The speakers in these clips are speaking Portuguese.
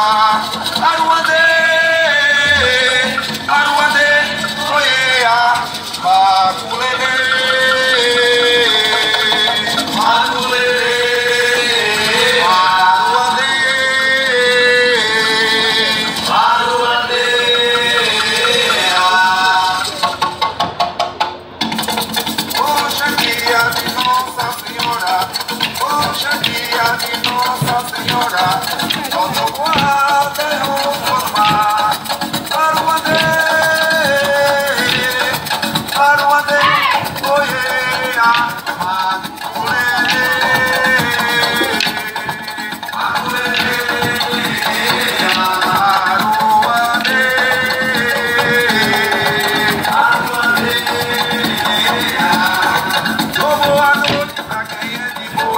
ma Aruande, Aruande, oye a Maculele, Maculele, Aruande, Aruande, Hoje é dia de Nossa Senhora, hoje é de Nossa Senhora.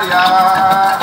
Maria.